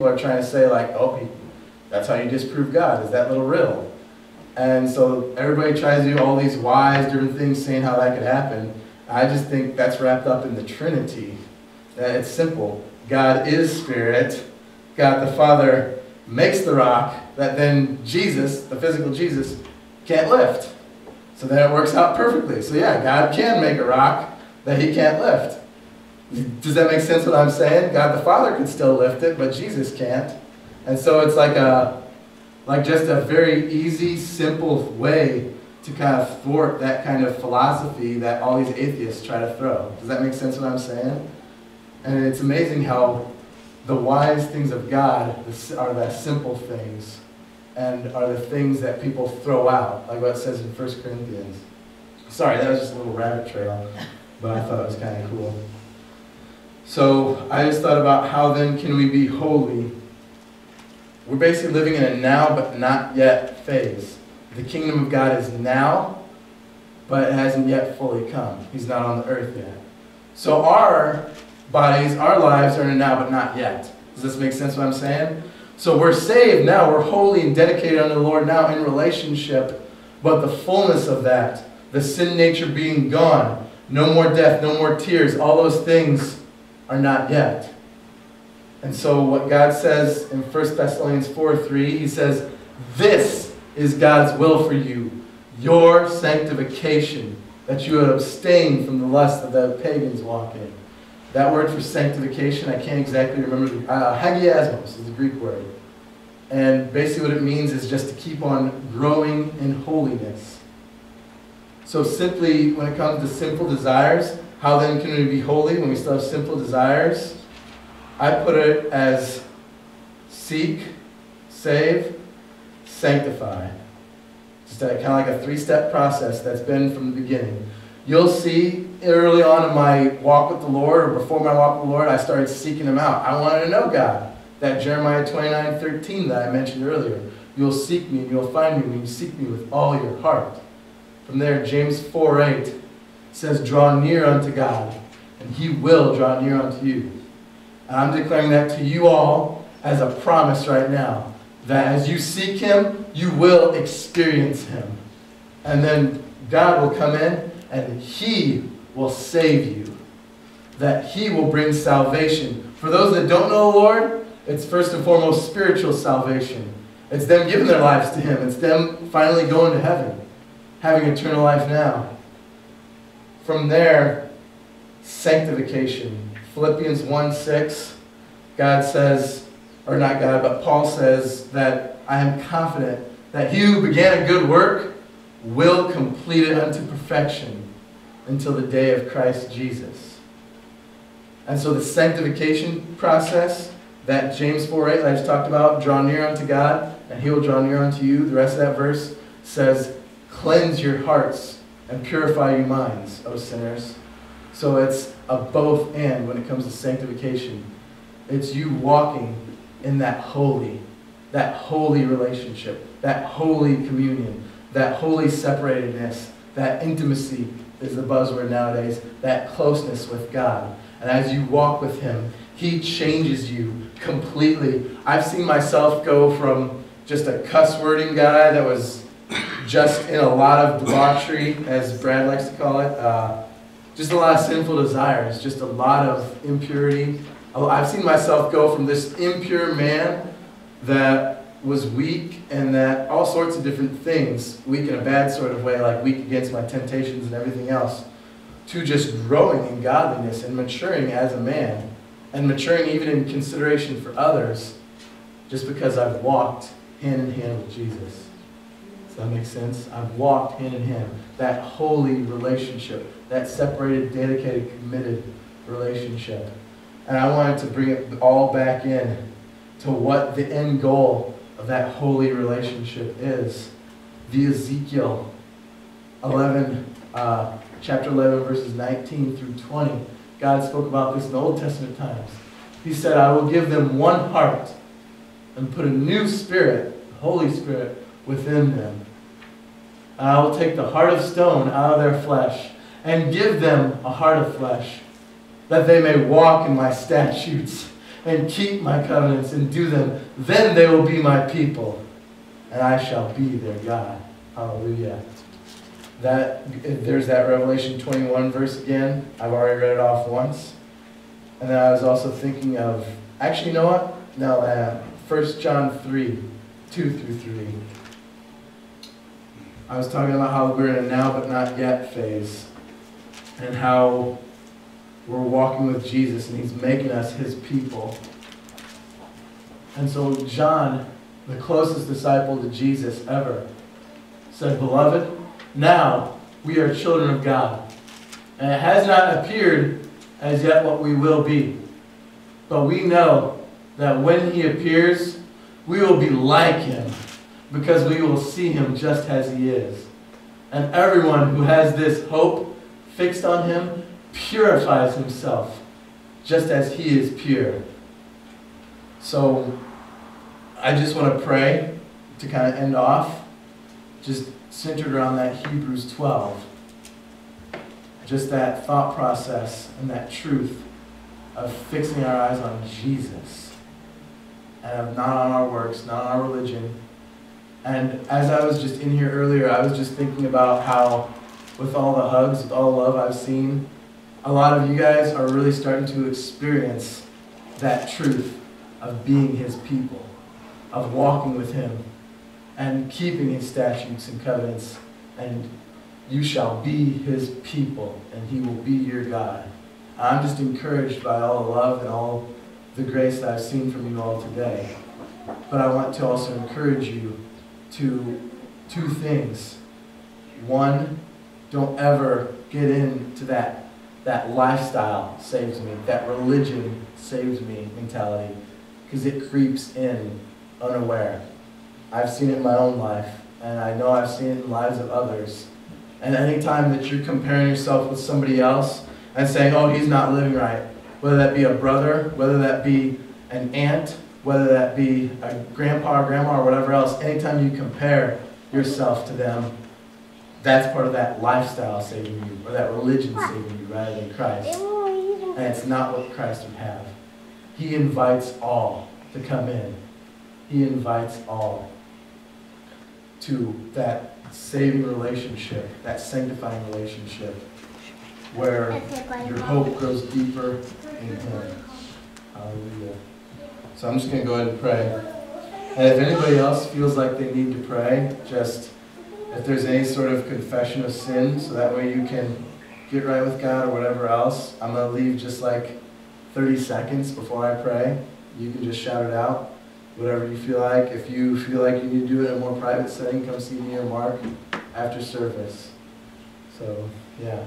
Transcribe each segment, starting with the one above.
are trying to say like, oh, that's how you disprove God, is that little riddle. And so everybody tries to do all these wise different things saying how that could happen. I just think that's wrapped up in the Trinity. That it's simple. God is spirit. God the Father makes the rock that then Jesus, the physical Jesus, can't lift. So then it works out perfectly. So yeah, God can make a rock that he can't lift. Does that make sense what I'm saying? God the Father can still lift it, but Jesus can't. And so it's like a like just a very easy, simple way to kind of thwart that kind of philosophy that all these atheists try to throw. Does that make sense what I'm saying? And it's amazing how the wise things of God are the simple things and are the things that people throw out, like what it says in 1 Corinthians. Sorry, that was just a little rabbit trail, but I thought it was kind of cool. So I just thought about how then can we be holy? We're basically living in a now but not yet phase. The kingdom of God is now, but it hasn't yet fully come. He's not on the earth yet. So our bodies, our lives are in a now but not yet. Does this make sense what I'm saying? So we're saved now, we're holy and dedicated unto the Lord now in relationship, but the fullness of that, the sin nature being gone, no more death, no more tears, all those things are not yet. And so what God says in 1 Thessalonians 4 3, he says, This is God's will for you, your sanctification, that you would abstain from the lust that the pagans walk in. That word for sanctification, I can't exactly remember. Uh, hagiasmos is the Greek word. And basically what it means is just to keep on growing in holiness. So simply, when it comes to simple desires, how then can we be holy when we still have simple desires? I put it as seek, save, sanctify. Just a, kind of like a three-step process that's been from the beginning. You'll see early on in my walk with the Lord, or before my walk with the Lord, I started seeking Him out. I wanted to know God. That Jeremiah 29 13 that I mentioned earlier. You'll seek me and you'll find me when you seek me with all your heart. From there, James 4 8 says, Draw near unto God, and He will draw near unto you. And I'm declaring that to you all as a promise right now that as you seek Him, you will experience Him. And then God will come in and He will save you. That He will bring salvation. For those that don't know the Lord, it's first and foremost spiritual salvation. It's them giving their lives to Him. It's them finally going to heaven, having eternal life now. From there, sanctification. Philippians 1 6, God says, or not God, but Paul says that I am confident that he who began a good work will complete it unto perfection until the day of Christ Jesus. And so the sanctification process that James 4 8 I just talked about, draw near unto God, and he will draw near unto you. The rest of that verse says, cleanse your hearts and purify your minds, O sinners. So it's a both and when it comes to sanctification. It's you walking in that holy, that holy relationship, that holy communion, that holy separatedness, that intimacy is the buzzword nowadays, that closeness with God. And as you walk with Him, He changes you completely. I've seen myself go from just a cuss wording guy that was just in a lot of debauchery, as Brad likes to call it, uh, just a lot of sinful desires, just a lot of impurity. I've seen myself go from this impure man that was weak and that all sorts of different things, weak in a bad sort of way, like weak against my temptations and everything else, to just growing in godliness and maturing as a man and maturing even in consideration for others just because I've walked hand in hand with Jesus. Does that make sense? I've walked hand in hand. That holy relationship, that separated, dedicated, committed relationship. And I wanted to bring it all back in to what the end goal of that holy relationship is. The Ezekiel 11, uh, chapter 11, verses 19 through 20. God spoke about this in the Old Testament times. He said, I will give them one heart and put a new spirit, Holy Spirit, within them. I will take the heart of stone out of their flesh and give them a heart of flesh, that they may walk in my statutes and keep my covenants and do them, then they will be my people, and I shall be their God. Hallelujah. That there's that Revelation 21 verse again. I've already read it off once. And then I was also thinking of actually you know what? No, uh, 1 John 3, 2 through 3. I was talking about how we're in a now but not yet phase. And how we're walking with Jesus and he's making us his people. And so John, the closest disciple to Jesus ever, said, Beloved, now we are children of God. And it has not appeared as yet what we will be. But we know that when he appears, we will be like him because we will see him just as he is. And everyone who has this hope fixed on him purifies himself just as he is pure. So I just want to pray to kind of end off, just centered around that Hebrews 12. Just that thought process and that truth of fixing our eyes on Jesus and of not on our works, not on our religion. And as I was just in here earlier, I was just thinking about how, with all the hugs, with all the love I've seen, a lot of you guys are really starting to experience that truth of being his people, of walking with him and keeping his statutes and covenants, and you shall be his people, and he will be your God. I'm just encouraged by all the love and all the grace that I've seen from you all today. But I want to also encourage you to two things. One, don't ever get into that that lifestyle saves me, that religion saves me mentality, because it creeps in unaware. I've seen it in my own life, and I know I've seen it in the lives of others. And anytime that you're comparing yourself with somebody else and saying, oh, he's not living right, whether that be a brother, whether that be an aunt, whether that be a grandpa or grandma or whatever else, anytime you compare yourself to them, that's part of that lifestyle saving you, or that religion saving you, rather than Christ. And it's not what Christ would have. He invites all to come in. He invites all to that saving relationship, that sanctifying relationship, where your hope grows deeper in Him. Hallelujah. So I'm just going to go ahead and pray. And if anybody else feels like they need to pray, just if there's any sort of confession of sin, so that way you can get right with God or whatever else, I'm going to leave just like 30 seconds before I pray. You can just shout it out, whatever you feel like. If you feel like you need to do it in a more private setting, come see me or Mark after service. So, yeah.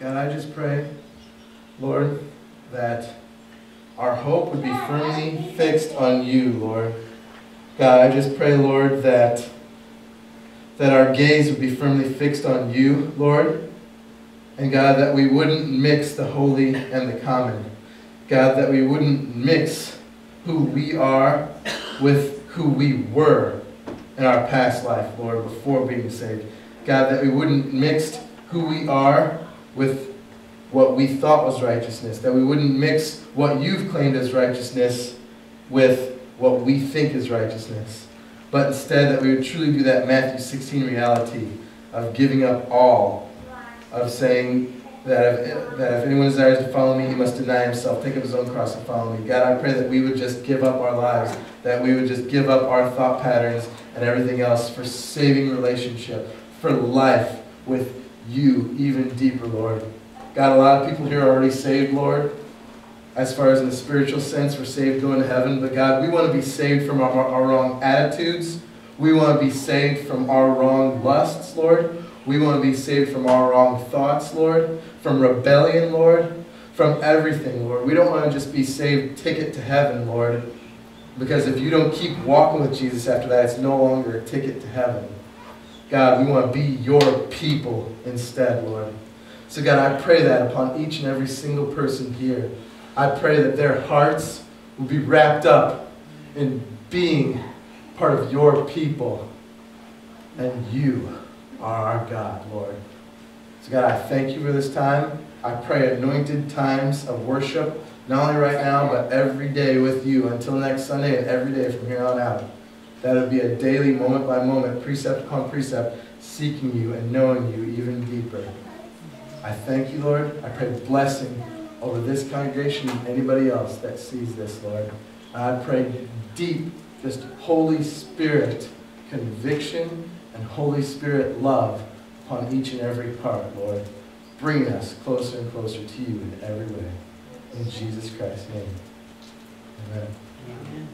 God, I just pray, Lord, that our hope would be firmly fixed on you, Lord. God, I just pray, Lord, that, that our gaze would be firmly fixed on you, Lord. And God, that we wouldn't mix the holy and the common. God, that we wouldn't mix who we are with who we were in our past life, Lord, before being saved. God, that we wouldn't mix who we are with what we thought was righteousness, that we wouldn't mix what you've claimed as righteousness with what we think is righteousness, but instead that we would truly do that Matthew 16 reality of giving up all, of saying that if, that if anyone desires to follow me, he must deny himself, take up his own cross and follow me. God, I pray that we would just give up our lives, that we would just give up our thought patterns and everything else for saving relationship, for life with you even deeper, Lord. God, a lot of people here are already saved, Lord. As far as in the spiritual sense, we're saved going to heaven. But God, we want to be saved from our, our wrong attitudes. We want to be saved from our wrong lusts, Lord. We want to be saved from our wrong thoughts, Lord. From rebellion, Lord. From everything, Lord. We don't want to just be saved ticket to heaven, Lord. Because if you don't keep walking with Jesus after that, it's no longer a ticket to heaven. God, we want to be your people instead, Lord. So, God, I pray that upon each and every single person here. I pray that their hearts will be wrapped up in being part of your people. And you are our God, Lord. So, God, I thank you for this time. I pray anointed times of worship, not only right now, but every day with you until next Sunday and every day from here on out. That would be a daily, moment by moment, precept upon precept, seeking you and knowing you even deeper. I thank you, Lord. I pray blessing over this congregation and anybody else that sees this, Lord. I pray deep, just Holy Spirit conviction and Holy Spirit love upon each and every part, Lord. Bring us closer and closer to you in every way. In Jesus Christ's name. Amen. Amen.